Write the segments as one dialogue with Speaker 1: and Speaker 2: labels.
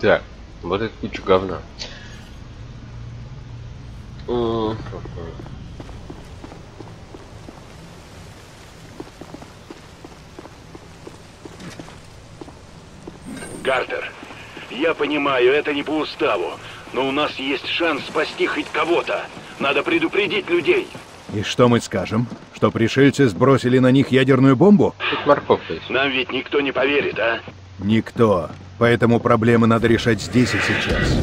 Speaker 1: Так, вот это куча говна. М,
Speaker 2: Картер, я понимаю, это не по уставу, но у нас есть шанс спасти хоть кого-то. Надо предупредить людей.
Speaker 3: И что мы скажем? Что пришельцы сбросили на них ядерную бомбу?
Speaker 1: Тут морковка есть.
Speaker 2: Нам ведь никто не поверит, а?
Speaker 3: Никто. Поэтому проблемы надо решать здесь и сейчас.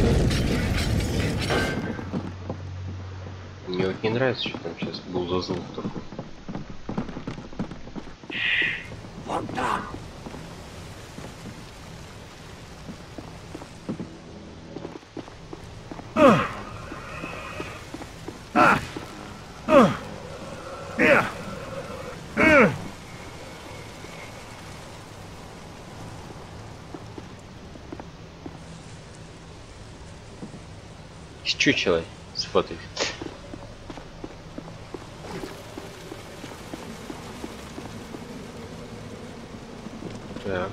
Speaker 1: Мне вот не нравится, что там сейчас был за звук такой. Чучело сфоткай. Так.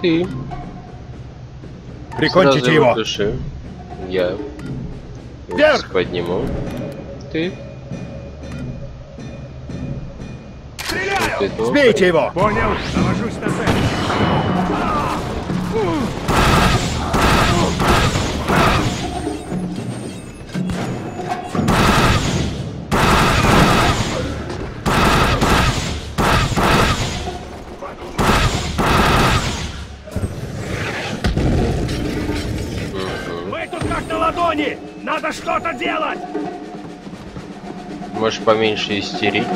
Speaker 1: Ты.
Speaker 3: Прикончите его!
Speaker 1: души. Я.
Speaker 3: Вверх!
Speaker 1: Подниму. Ты. Тут.
Speaker 3: Сбейте его!
Speaker 4: Понял, навожусь на цель. Вы тут как на ладони! Надо что-то делать!
Speaker 1: Можешь поменьше истерить.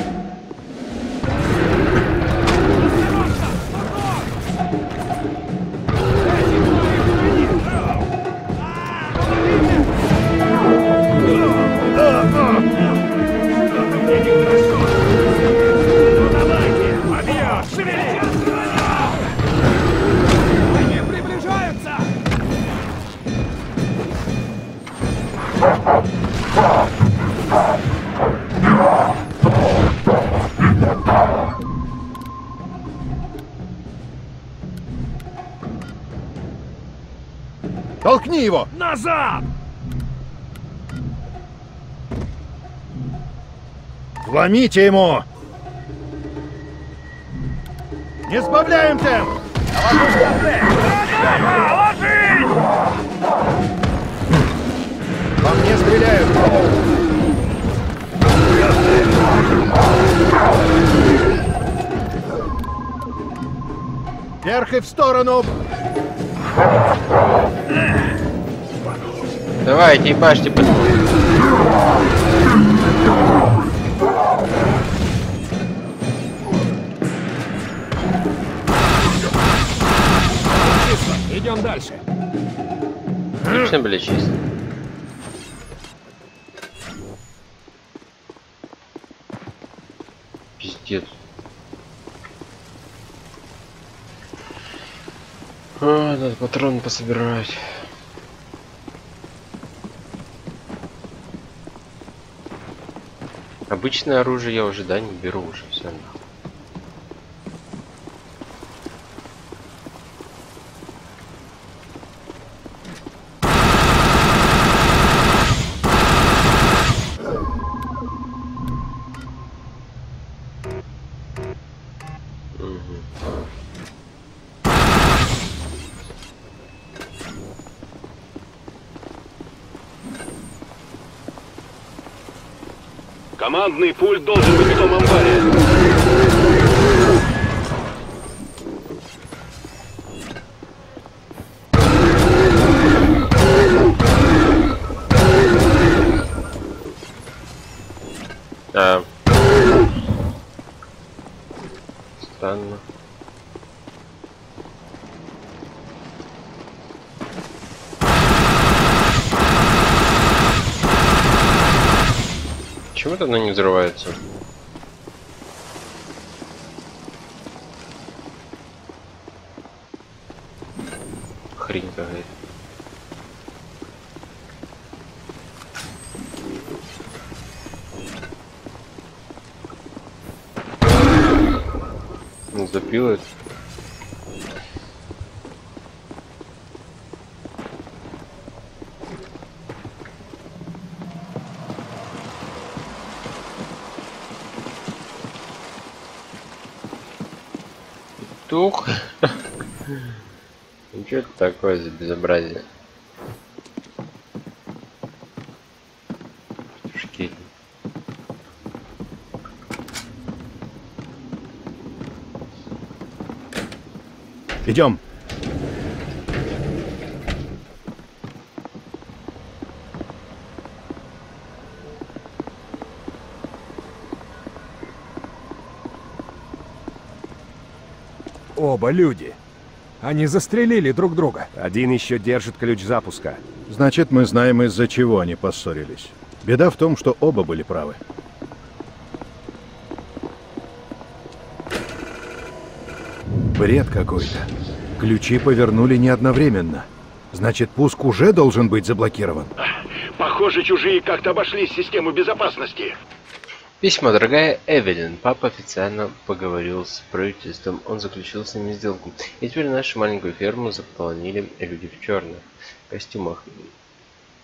Speaker 4: Назад!
Speaker 3: Вломите ему! Не сбавляем темп! По мне стреляют! Вверх и в сторону!
Speaker 1: Давайте, ебашьте посмотрим.
Speaker 4: Идем дальше.
Speaker 1: Отлично, бля, чисто. Пиздец. А, надо патроны пособирать. Обычное оружие я уже, да, не беру уже, все нахуй.
Speaker 2: Командный пульт должен быть в том амбаре.
Speaker 1: Взрывается? Тух. Ну что это такое за безобразие? Шкет.
Speaker 3: Идем.
Speaker 4: Оба люди. Они застрелили друг друга. Один еще держит ключ запуска.
Speaker 3: Значит, мы знаем, из-за чего они поссорились. Беда в том, что оба были правы. Бред какой-то. Ключи повернули не одновременно. Значит, пуск уже должен быть заблокирован.
Speaker 2: Похоже, чужие как-то обошли систему безопасности.
Speaker 1: Письмо, дорогая Эвелин. Папа официально поговорил с правительством. Он заключил с ними сделку. И теперь нашу маленькую ферму заполонили люди в черных костюмах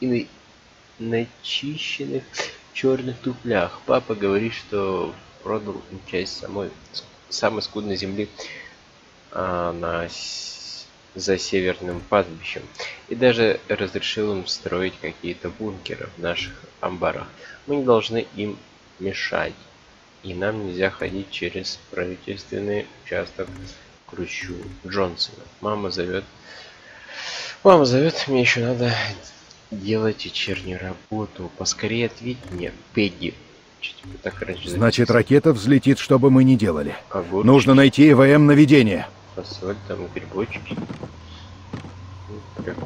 Speaker 1: и на начищенных черных туфлях. Папа говорит, что продал часть самой самой скудной земли а, на за северным пастбищем и даже разрешил им строить какие-то бункеры в наших амбарах. Мы не должны им мешать, и нам нельзя ходить через правительственный участок к ручью Джонсона. Мама зовет... Мама зовет, мне еще надо делать вечернюю работу. Поскорее ответь мне, Пегги.
Speaker 3: Значит, ракета взлетит, что бы мы ни делали.
Speaker 1: Огурчики,
Speaker 3: Нужно найти ЭВМ наведение.
Speaker 1: фасоль, там грибочки. Ну, прям.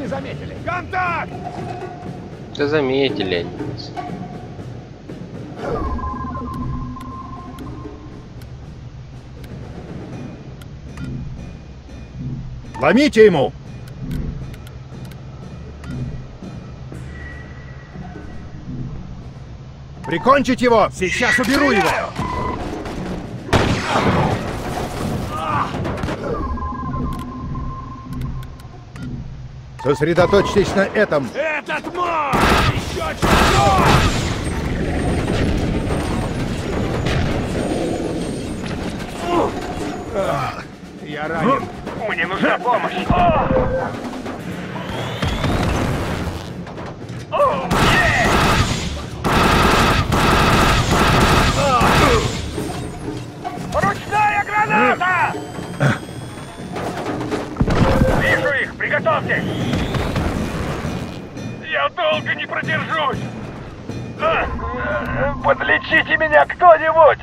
Speaker 4: Не заметили! Контакт!
Speaker 1: Да заметили они нас.
Speaker 3: Ломите ему! Прикончить его!
Speaker 4: Сейчас уберу его!
Speaker 3: Сосредоточьтесь на этом.
Speaker 4: Этот мой! Еще чуть Я ранен. Мне нужна помощь. Их, приготовьтесь! Я долго не продержусь! А, э, Подлечите меня кто-нибудь!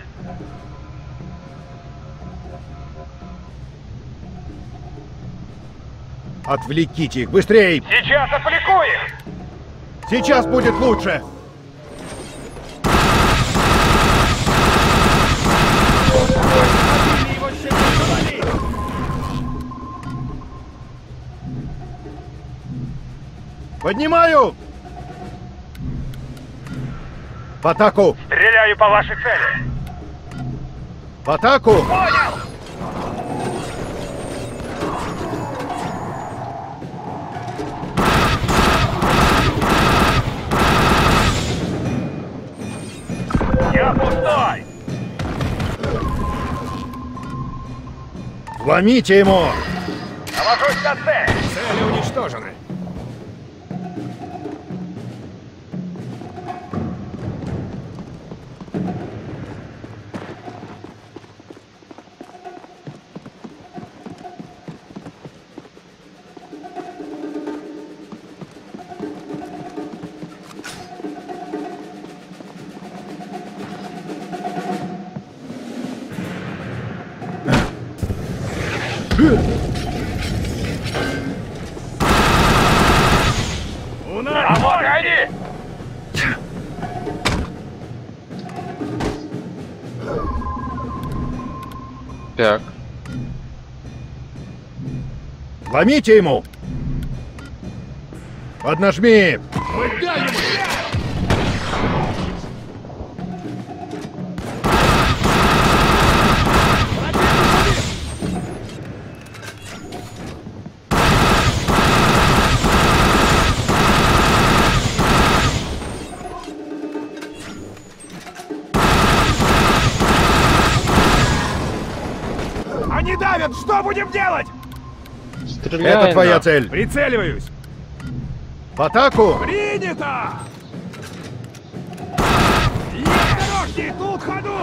Speaker 3: Отвлеките их, быстрей!
Speaker 4: Сейчас отвлеку их!
Speaker 3: Сейчас будет лучше! Поднимаю! В атаку!
Speaker 4: Стреляю по вашей цели!
Speaker 3: В атаку!
Speaker 4: Понял! Я пустой!
Speaker 3: Ломите ему!
Speaker 4: Навожусь на цель! Цели уничтожены!
Speaker 3: Ломите ему! Поднажми!
Speaker 4: Они давят! Что будем делать?
Speaker 1: Стреляй
Speaker 3: Это твоя
Speaker 1: на-
Speaker 3: цель.
Speaker 4: Прицеливаюсь!
Speaker 3: В атаку!
Speaker 4: Принято! Есть осторожней, тут ходу!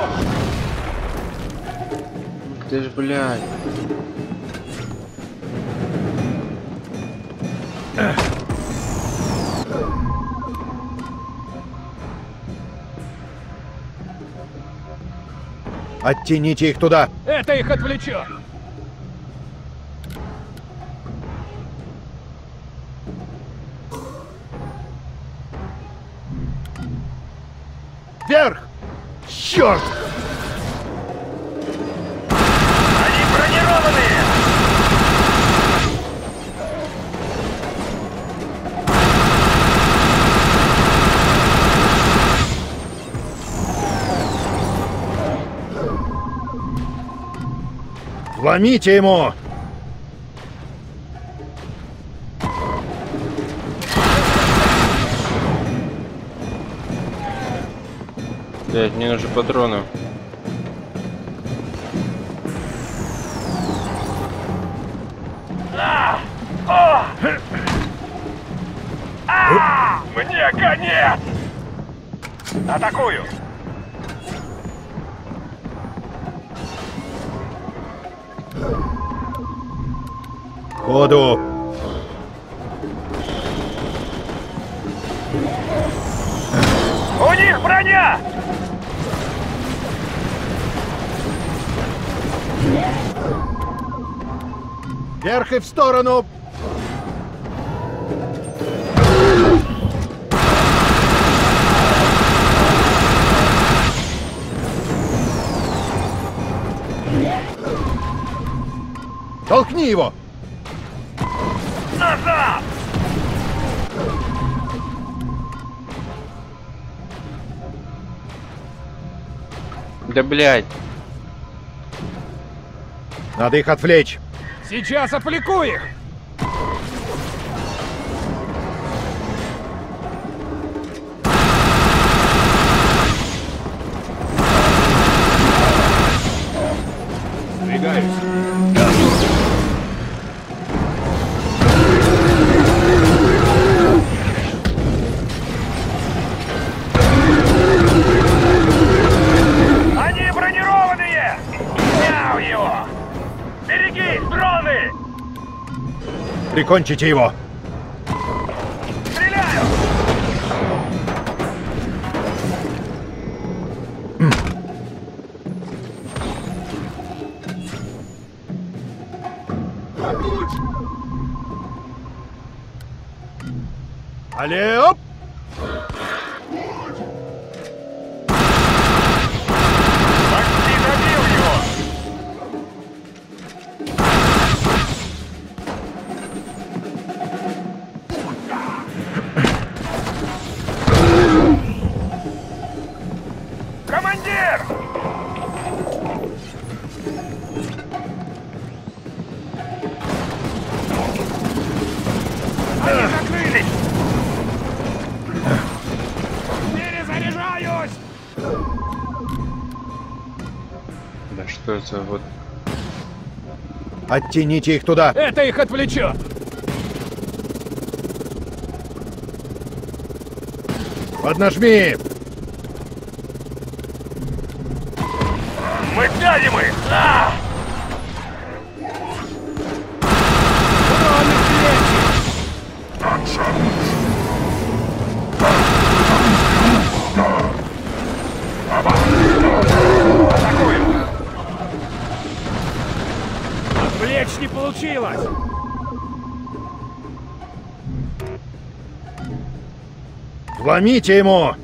Speaker 1: Ты ж, блядь.
Speaker 3: Оттяните их туда!
Speaker 4: Это их отвлечет!
Speaker 3: Вверх! Черт!
Speaker 2: Они бронированные!
Speaker 3: Вломите ему!
Speaker 1: Блядь, мне нужны патроны.
Speaker 2: Мне конец! Атакую!
Speaker 3: Ходу!
Speaker 2: У них броня!
Speaker 3: Вверх и в сторону! Толкни его!
Speaker 2: Назад!
Speaker 1: Да блядь.
Speaker 3: Надо их отвлечь!
Speaker 4: Сейчас отвлеку их!
Speaker 3: Прикончите его!
Speaker 1: Это вот...
Speaker 3: Оттяните их туда!
Speaker 4: Это их отвлечет!
Speaker 3: Поднажми! Вломите ему!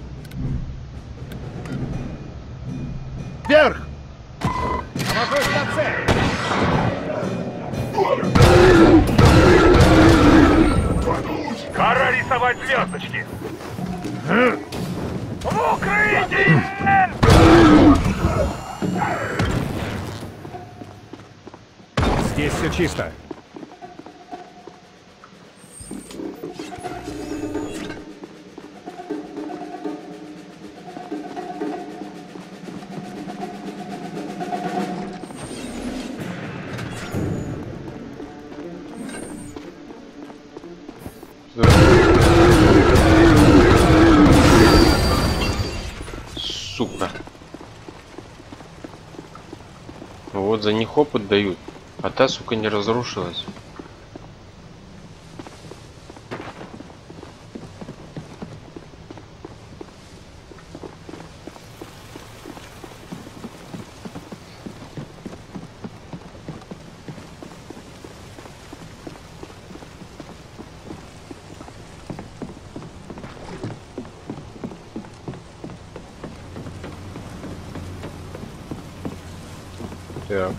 Speaker 1: За них опыт дают. А та, сука, не разрушилась. Так.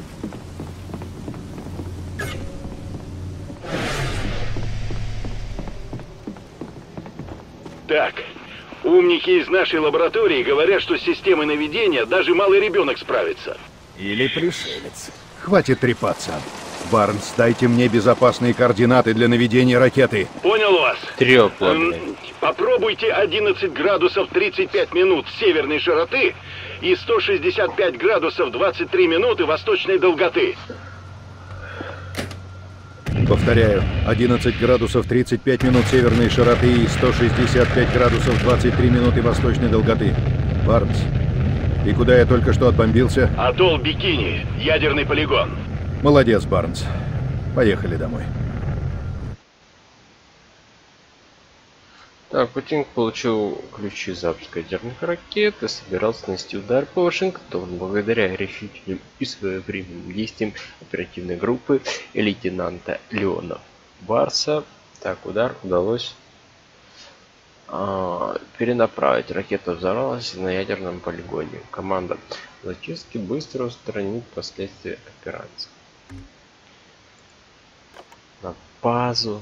Speaker 2: Так, умники из нашей лаборатории говорят, что с системой наведения даже малый ребенок справится.
Speaker 4: Или пришелец.
Speaker 3: Хватит трепаться. Барнс, дайте мне безопасные координаты для наведения ракеты.
Speaker 2: Понял вас?
Speaker 1: Трёпла,
Speaker 2: Эм. Попробуйте 11 градусов 35 минут северной широты и 165 градусов 23 минуты восточной долготы.
Speaker 3: Повторяю, 11 градусов 35 минут северной широты и 165 градусов 23 минуты восточной долготы. Барнс, и куда я только что отбомбился?
Speaker 2: Атолл Бикини, ядерный полигон.
Speaker 3: Молодец, Барнс. Поехали домой.
Speaker 1: Так, Путин получил ключи запуска ядерных ракет и собирался нанести удар по Вашингтону благодаря решительным и своевременным действиям оперативной группы лейтенанта Леона Барса. Так, удар удалось а, перенаправить. Ракета взорвалась на ядерном полигоне. Команда зачистки быстро устранит последствия операции. На базу.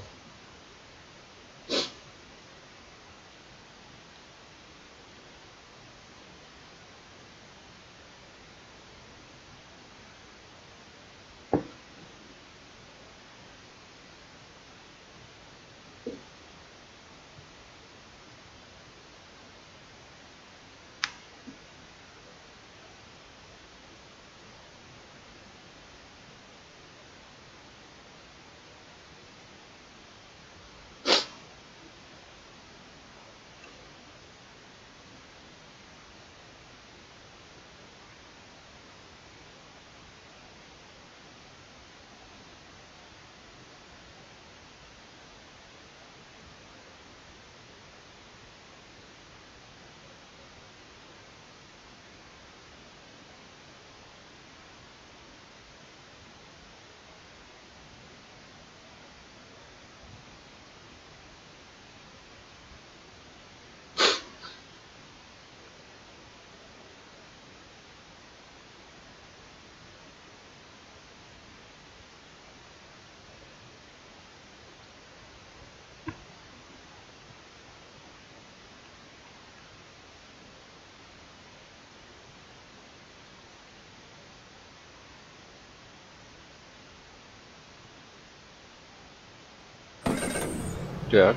Speaker 1: Так.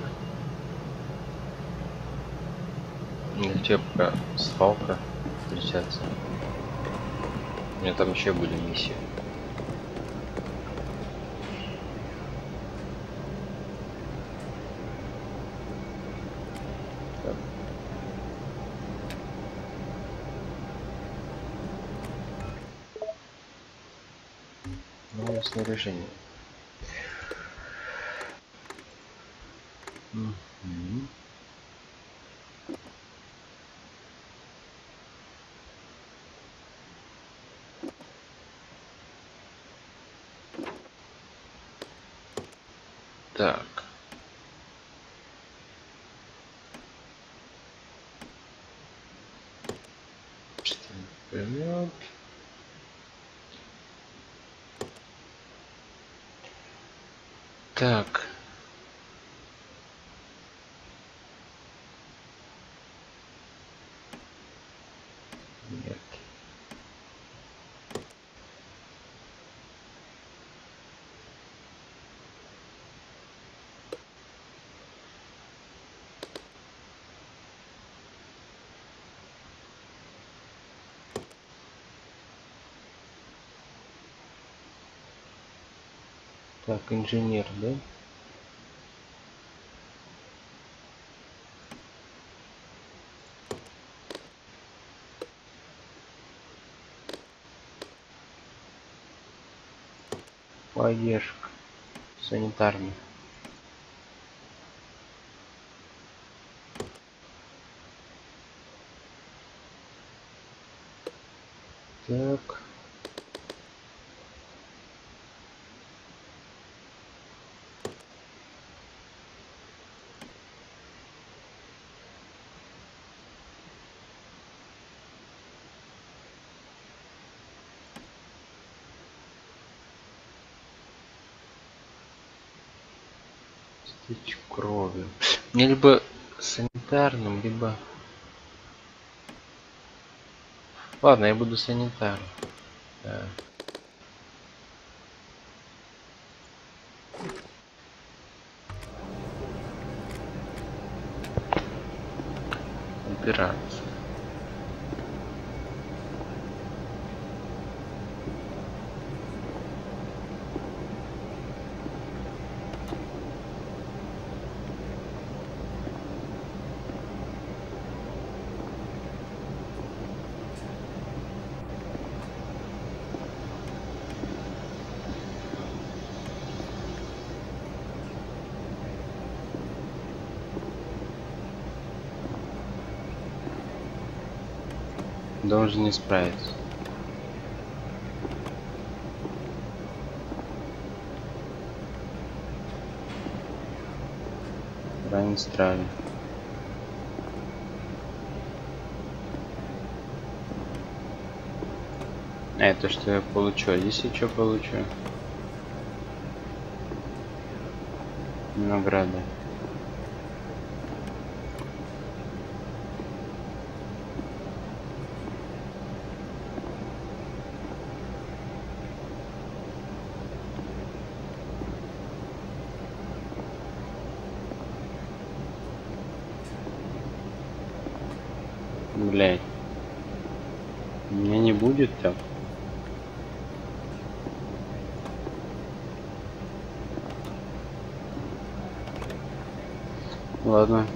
Speaker 1: Где пока свалка встречаться? У меня там еще были миссии. Новое снаряжение. Так. Так, инженер, да? Поддержка. Санитарный. Так. Стечь крови. Мне либо санитарным, либо... Ладно, я буду санитаром. Да. Операция. Должен не справиться. Ранен страве. А это что я получу? А здесь я что получу? Награда. Блять. У меня не будет так. Ладно.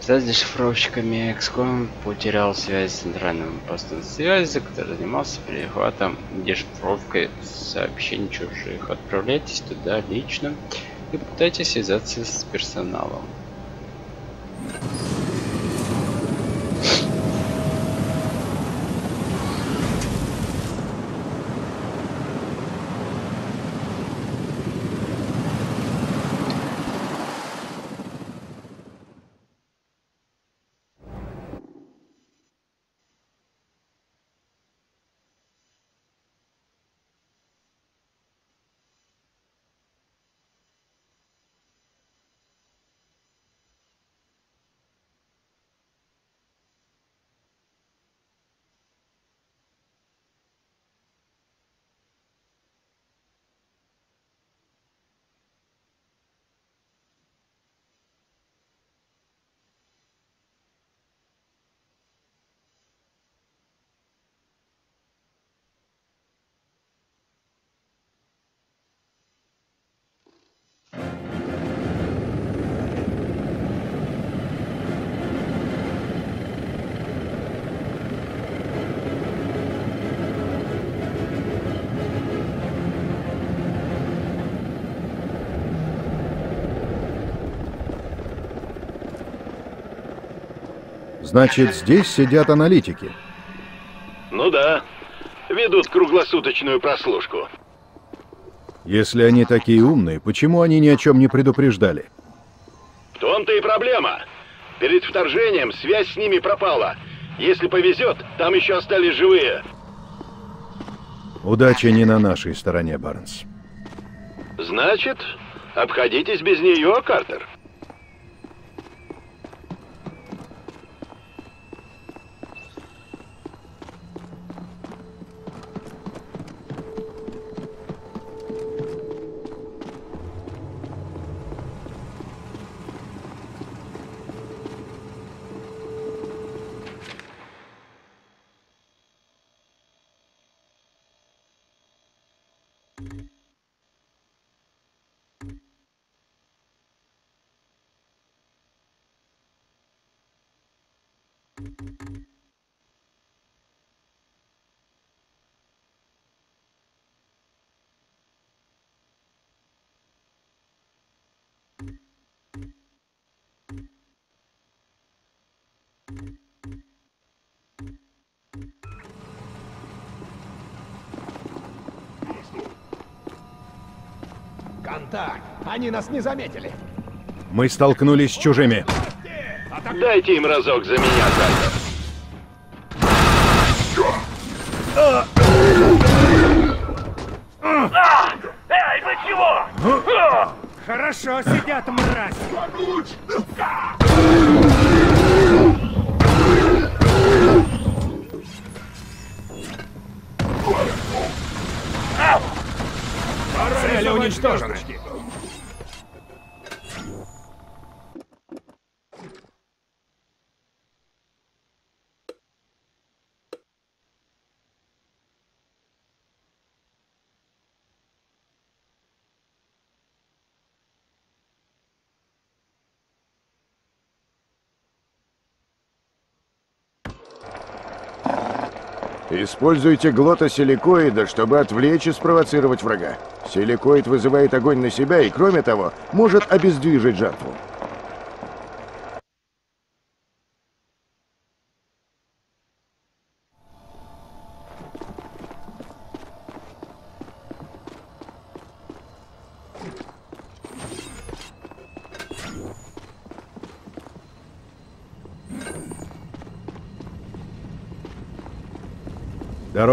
Speaker 1: Связь с дешифровщиками XCOM потерял связь с центральным постом связи, который занимался перехватом дешифровкой сообщений чужих. Отправляйтесь туда лично и попытайтесь связаться с персоналом.
Speaker 3: Значит, здесь сидят аналитики.
Speaker 2: Ну да. Ведут круглосуточную прослушку.
Speaker 3: Если они такие умные, почему они ни о чем не предупреждали?
Speaker 2: В том-то и проблема. Перед вторжением связь с ними пропала. Если повезет, там еще остались живые.
Speaker 3: Удача не на нашей стороне, Барнс.
Speaker 2: Значит, обходитесь без нее, Картер.
Speaker 4: Контакт! Они нас не заметили!
Speaker 3: Мы столкнулись с чужими.
Speaker 2: Дайте им разок за меня.
Speaker 5: А! Эй, вы чего?
Speaker 4: Хорошо сидят, мразь! Цель уничтожена!
Speaker 6: Используйте глотосиликоида, чтобы отвлечь и спровоцировать врага. Силикоид вызывает огонь на себя и, кроме того, может обездвижить жертву.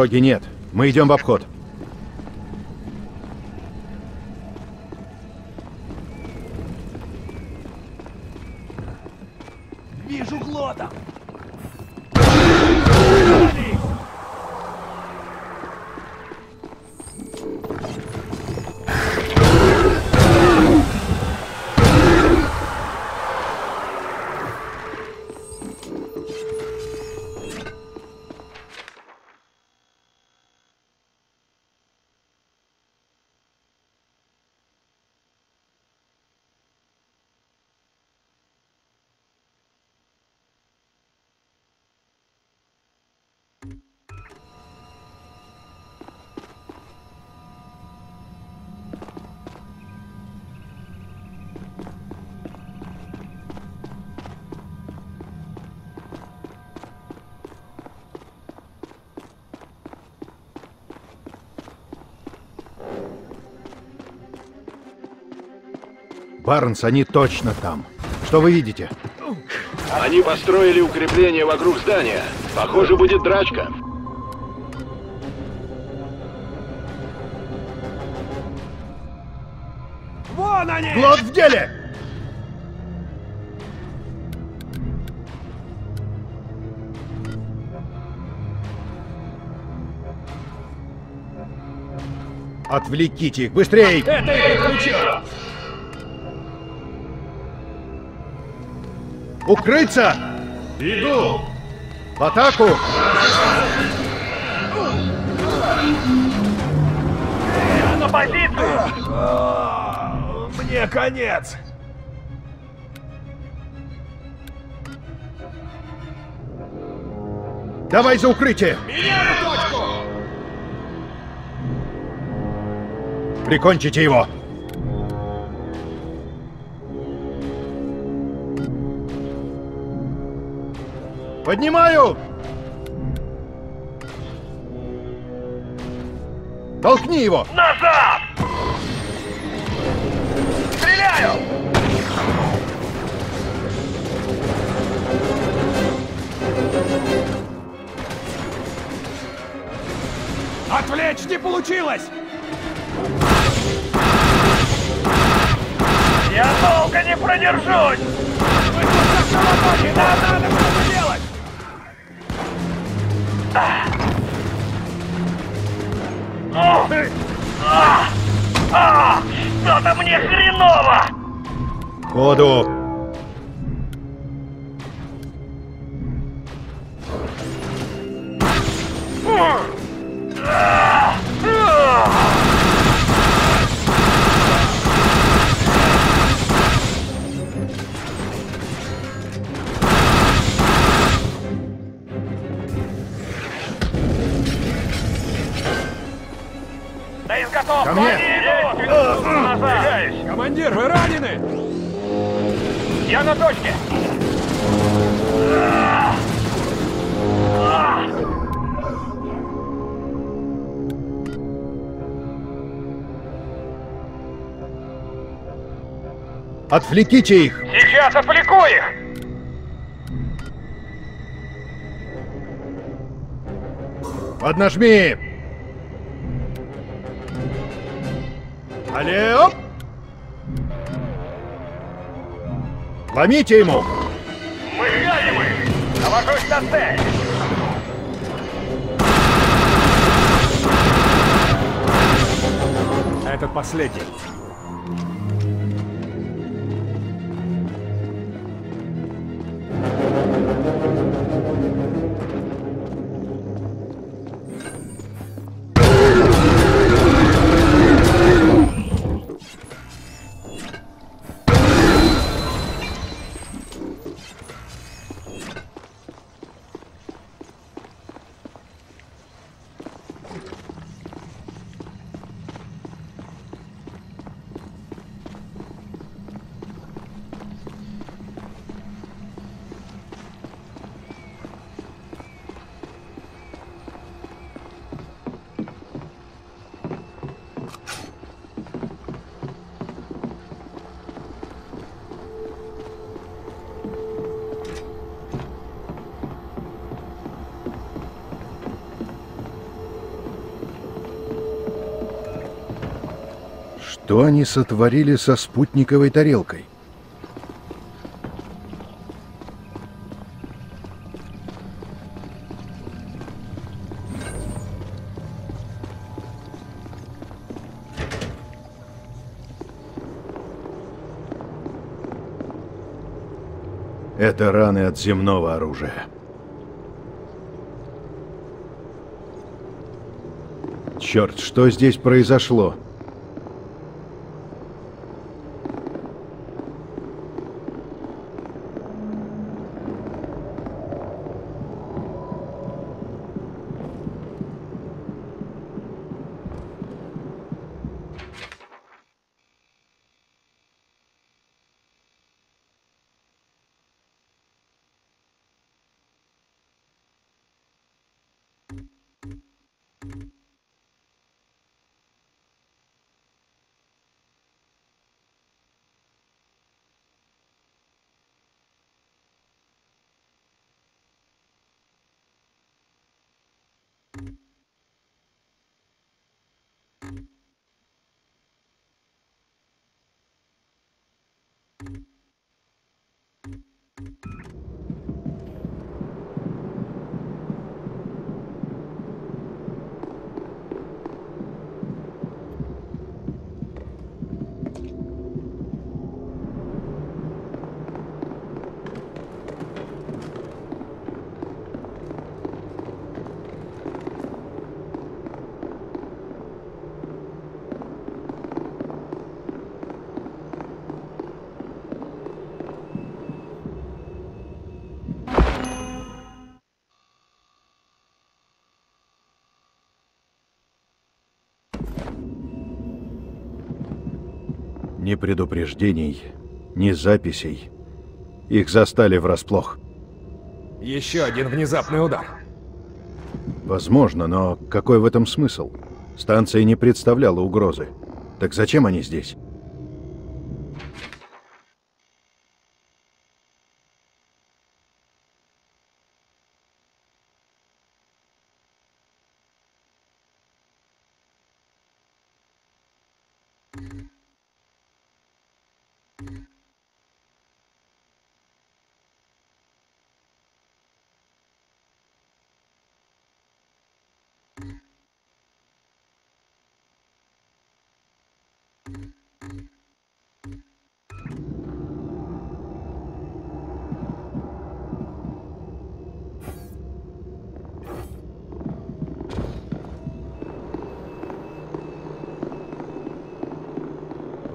Speaker 3: Дороги нет. Мы идем в обход. Барнс, они точно там. Что вы видите?
Speaker 2: Они построили укрепление вокруг здания. Похоже, будет драчка.
Speaker 4: Вон они!
Speaker 3: Глот в деле! Отвлеките их, быстрей!
Speaker 4: Это я исключил!
Speaker 3: Укрыться!
Speaker 4: Иду!
Speaker 3: В атаку!
Speaker 5: На позицию!
Speaker 4: А, Мне конец!
Speaker 3: Давай за укрытие!
Speaker 4: Меняю точку!
Speaker 3: Прикончите его! Поднимаю! Толкни его!
Speaker 5: Назад! Стреляю!
Speaker 4: Отвлечь не получилось!
Speaker 5: Я долго не продержусь!
Speaker 4: Не надо, надо что-то делать!
Speaker 5: О! А! Что-то мне хреново!
Speaker 3: Ходу! Отвлеките их!
Speaker 5: Сейчас отвлеку их!
Speaker 3: Поднажми! Алле, оп! Ломите ему!
Speaker 5: Мы сядем их! Навожусь на цель!
Speaker 4: Этот последний.
Speaker 3: Что они сотворили со спутниковой тарелкой? Это раны от земного оружия. Черт, что здесь произошло? Ни предупреждений, ни записей. Их застали врасплох.
Speaker 4: Еще один внезапный удар.
Speaker 3: Возможно, но какой в этом смысл? Станция не представляла угрозы. Так зачем они здесь?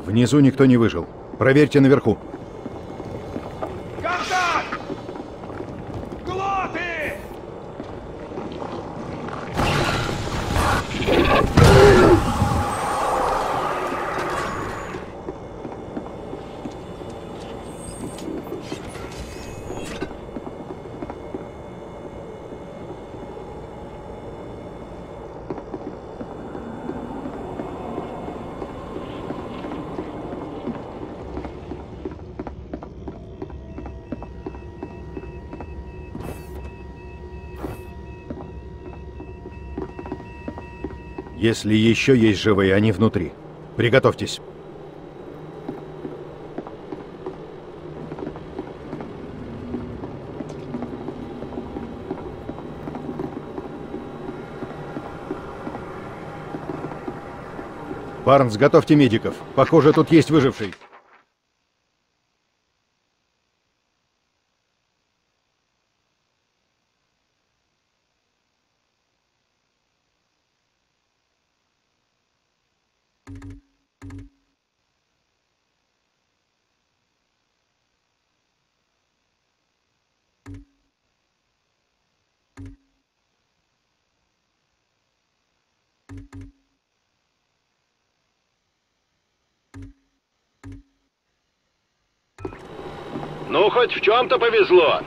Speaker 3: Внизу никто не выжил. Проверьте наверху.
Speaker 5: Контакт! Глоты!
Speaker 3: Если еще есть живые, они внутри. Приготовьтесь. Барнс, готовьте медиков. Похоже, тут есть выживший.
Speaker 2: Ну, хоть в чем-то повезло.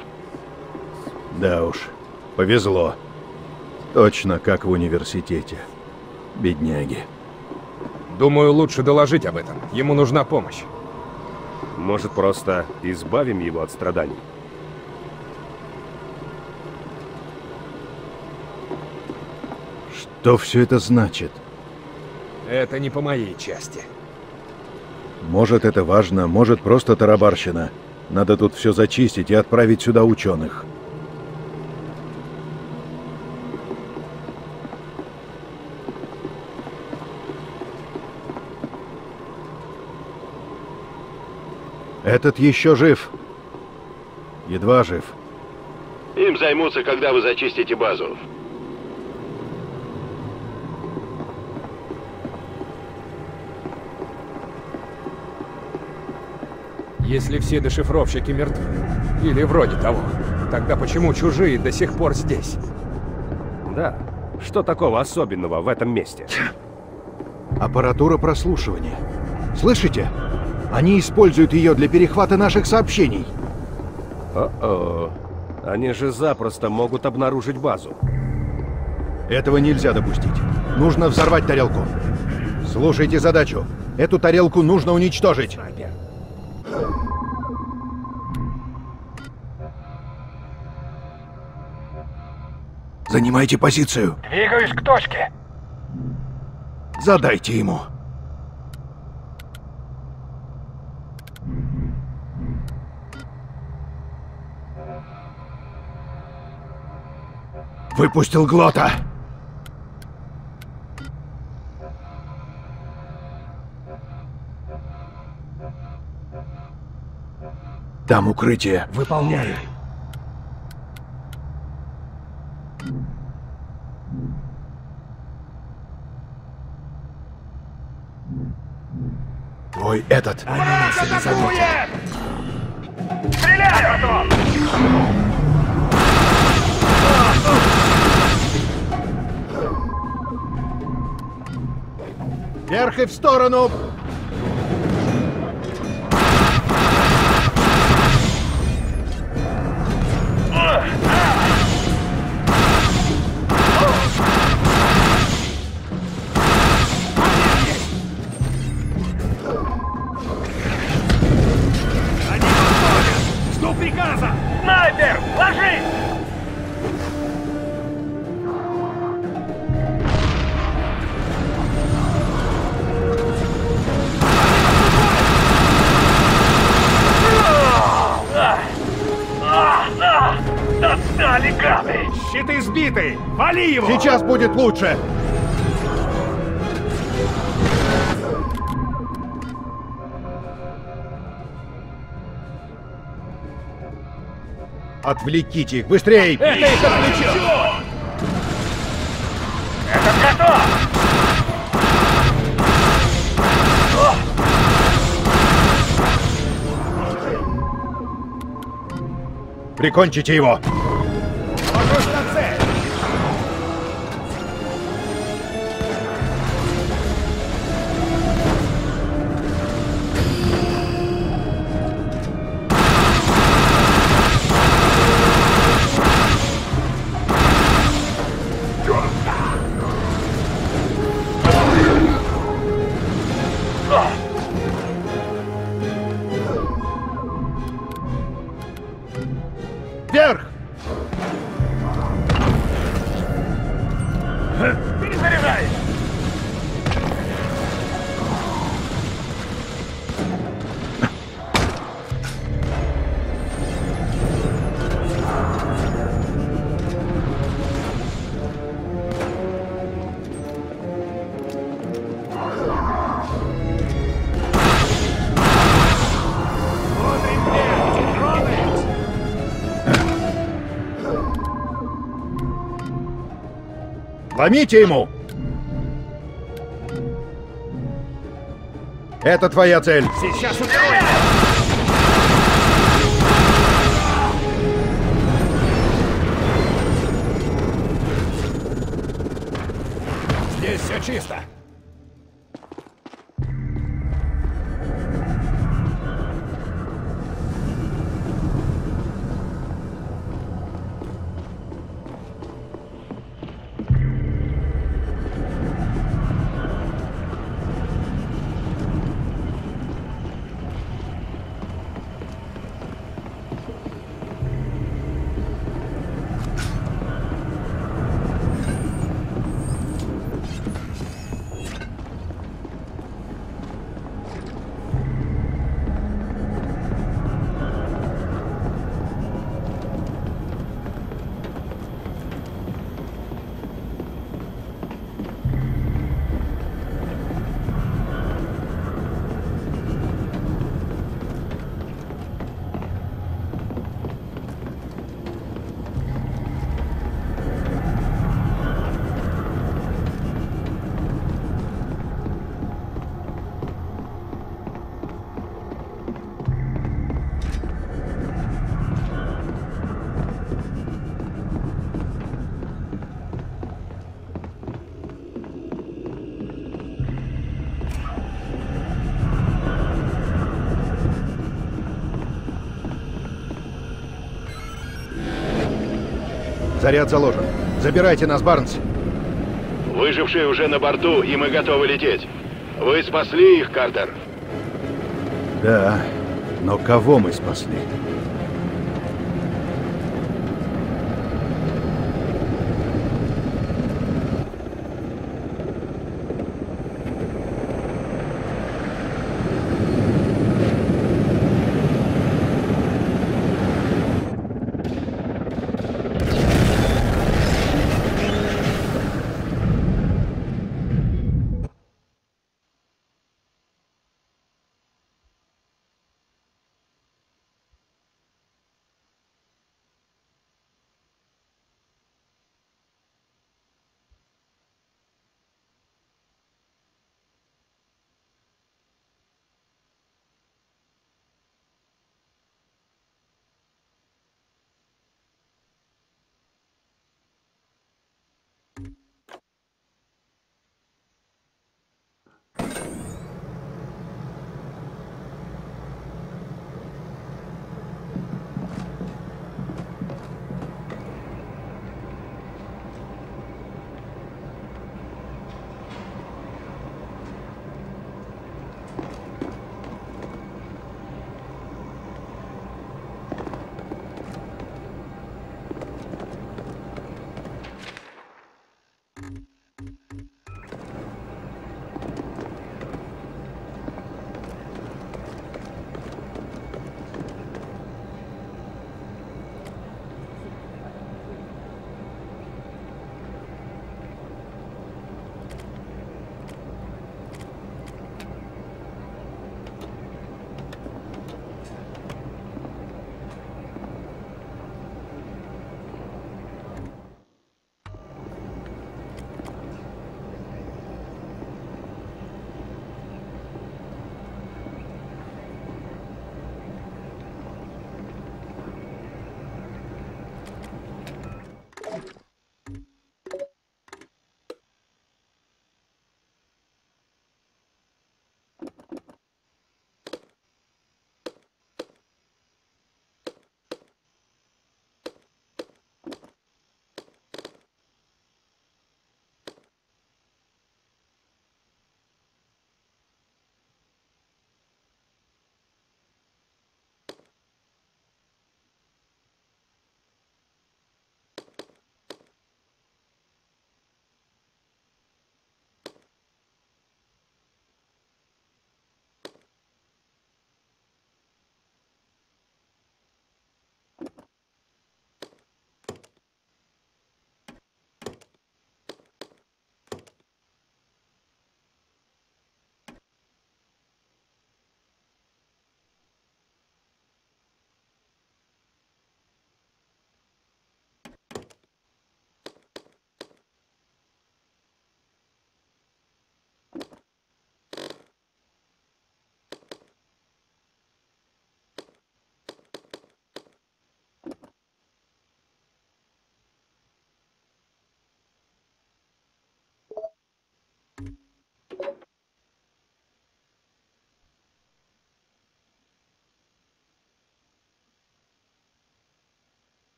Speaker 3: Да уж, повезло. Точно как в университете. Бедняги.
Speaker 4: Думаю, лучше доложить об этом. Ему нужна помощь.
Speaker 7: Может, просто избавим его от страданий?
Speaker 3: Что все это значит?
Speaker 4: Это не по моей части.
Speaker 3: Может, это важно, может, просто тарабарщина. Надо тут все зачистить и отправить сюда ученых. Этот еще жив. Едва жив.
Speaker 2: Им займутся, когда вы зачистите базу.
Speaker 4: Если все дешифровщики мертвы, или вроде того, тогда почему чужие до сих пор здесь?
Speaker 7: Да. Что такого особенного в этом месте?
Speaker 3: Аппаратура прослушивания. Слышите? Они используют ее для перехвата наших сообщений.
Speaker 7: О-о. Они же запросто могут обнаружить базу.
Speaker 3: Этого нельзя допустить. Нужно взорвать тарелку. Слушайте задачу. Эту тарелку нужно уничтожить. Занимайте позицию.
Speaker 5: Двигаюсь к точке.
Speaker 3: Задайте ему. Выпустил глота. Там укрытие.
Speaker 4: Выполняю.
Speaker 3: Твой этот.
Speaker 5: Атакует! Стреляю!
Speaker 3: Вверх и в сторону!
Speaker 4: Сбиты! Вали его!
Speaker 3: Сейчас будет лучше! Отвлеките их! Быстрей!
Speaker 4: Это их отвлечет!
Speaker 5: Этот готов!
Speaker 3: Прикончите его! Ломите ему! Это твоя цель.
Speaker 4: Сейчас уберу Здесь все чисто.
Speaker 3: Заряд заложен. Забирайте нас, Барнс.
Speaker 2: Выжившие уже на борту, и мы готовы лететь. Вы спасли их, Картер?
Speaker 3: Да, но кого мы спасли?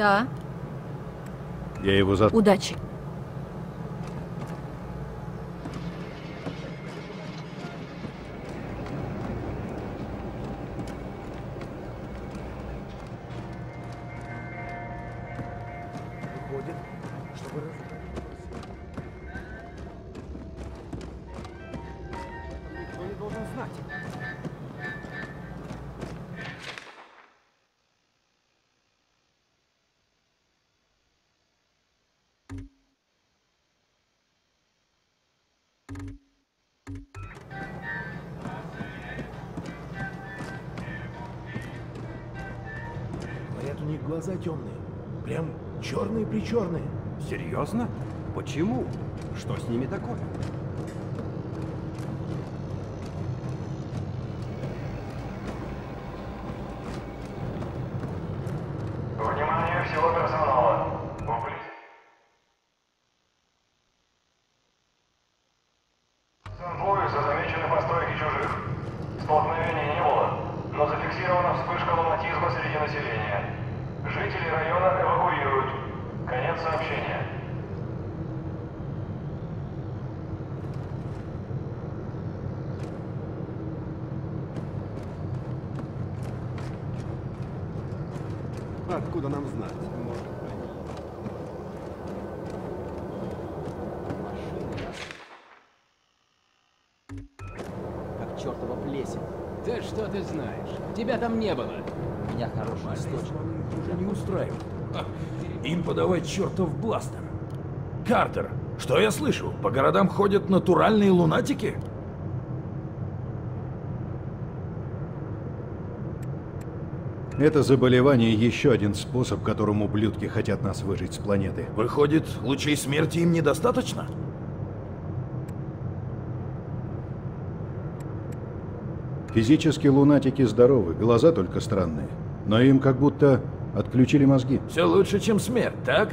Speaker 8: Да,
Speaker 3: Я его за...
Speaker 8: удачи.
Speaker 9: Черные-причерные.
Speaker 4: Серьезно? Почему? Что с ними такое?
Speaker 10: Чертова плесень. Да что ты знаешь? Тебя там не было. У меня хороший источник.
Speaker 9: Уже не устраивает. Им подавать чертов бластер. Картер, что я слышу? По городам ходят натуральные лунатики?
Speaker 3: Это заболевание еще один способ, которым ублюдки хотят нас выжить с планеты.
Speaker 9: Выходит, лучей смерти им недостаточно?
Speaker 3: Физически лунатики здоровы, глаза только странные. Но им как будто отключили мозги.
Speaker 9: Все лучше, чем смерть, так?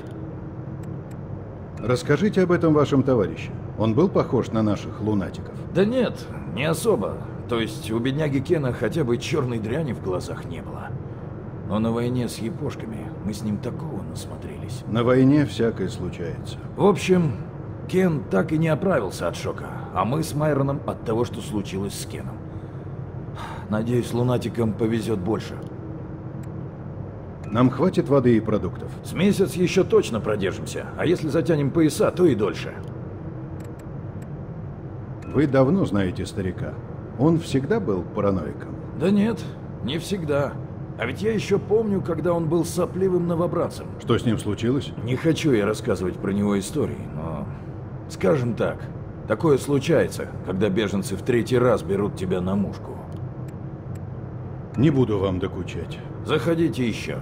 Speaker 3: Расскажите об этом вашим товарищам. Он был похож на наших лунатиков?
Speaker 9: Да нет, не особо. То есть у бедняги Кена хотя бы черной дряни в глазах не было. Но на войне с япошками мы с ним такого насмотрелись.
Speaker 3: На войне всякое случается.
Speaker 9: В общем, Кен так и не оправился от шока, а мы с Майроном от того, что случилось с Кеном. Надеюсь, лунатикам повезет больше.
Speaker 3: Нам хватит воды и продуктов.
Speaker 9: С месяц еще точно продержимся, а если затянем пояса, то и дольше.
Speaker 3: Вы давно знаете старика. Он всегда был параноиком.
Speaker 9: Да нет, не всегда. А ведь я еще помню, когда он был сопливым новобранцем.
Speaker 3: Что с ним случилось?
Speaker 9: Не хочу я рассказывать про него истории, но... Скажем так, такое случается, когда беженцы в третий раз берут тебя на мушку.
Speaker 3: Не буду вам докучать.
Speaker 9: Заходите еще.